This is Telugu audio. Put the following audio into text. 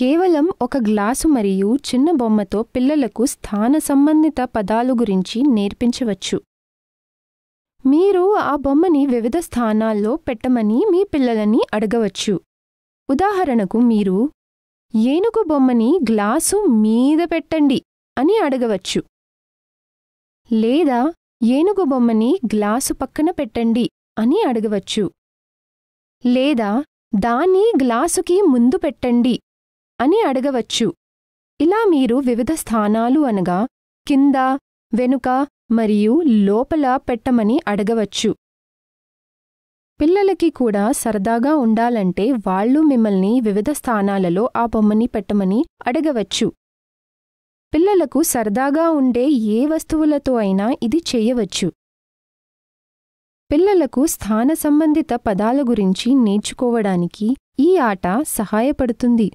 కేవలం ఒక గ్లాసు మరియు చిన్న బొమ్మతో పిల్లలకు స్థాన సంబంధిత పదాలు గురించి నేర్పించవచ్చు. మీరు ఆ బొమ్మని వివిధ స్థానాల్లో పెట్టమని మీ పిల్లలని అడగవచ్చు. ఉదాహరణకు మీరు ఏనుగు బొమ్మని గ్లాసు మీద పెట్టండి అని అడగవచ్చు. లేదా ఏనుగు బొమ్మని గ్లాసు పక్కన పెట్టండి అని అడగవచ్చు. లేదా దాన్ని గ్లాసుకి ముందు పెట్టండి అని అడగవచ్చు. ఇలా మీరు వివిధ స్థానాలు అనగా కింద వెనుక మరియు లోపల పెట్టమని అడగవచ్చు. పిల్లలకి కూడా సరదాగా ఉండాలంటే వాళ్ళు మిమ్మల్ని వివిధ స్థానాలలో ఆ బొమ్మని పెట్టమని అడగవచ్చు. పిల్లలకు సరదాగా ఉండే ఏ వస్తువులతో అయినా ఇది చేయవచ్చు. పిల్లలకు స్థాన సంబంధిత పదాల గురించి నేర్చుకోవడానికి ఈ ఆట సహాయపడుతుంది.